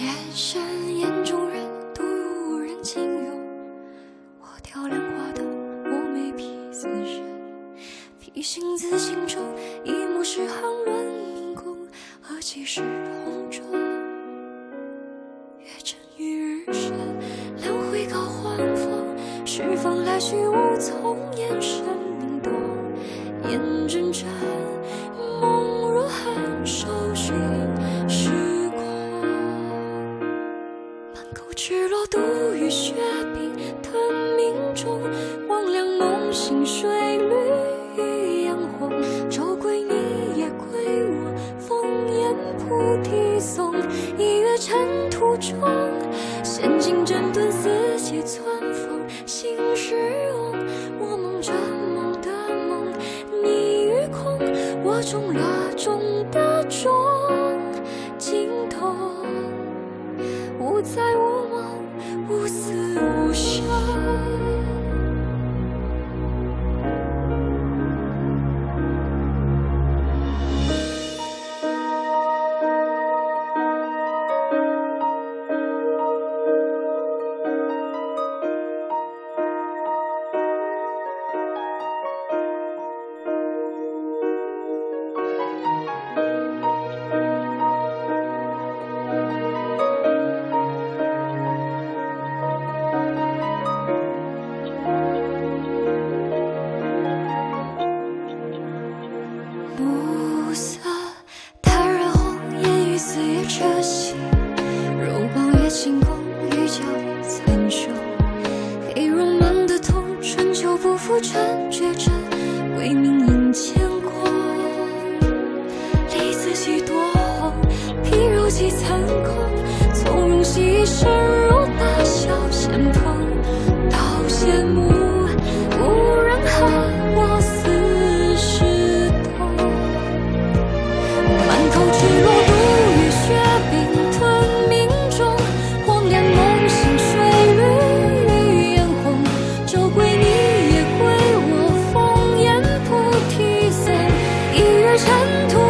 夜深眼中人，独无人轻拥。我挑莲花灯，我眉披紫人。披星自心中，一目十行论明宫，何其是红妆。月沉于日深，两会高欢风。十方来去无从，眼神灵动。眼睁睁，梦若寒，手中。望两梦醒，水绿与阳红。朝归你，夜归我，烽烟菩提松。一月尘土中，闲尽整顿四界窜风。心事翁，我梦着梦的梦，你与空，我中了中的中，尽头无在无劝却着鬼名引牵过，离自己多后，皮肉几层空，从容即身如大小仙。尘土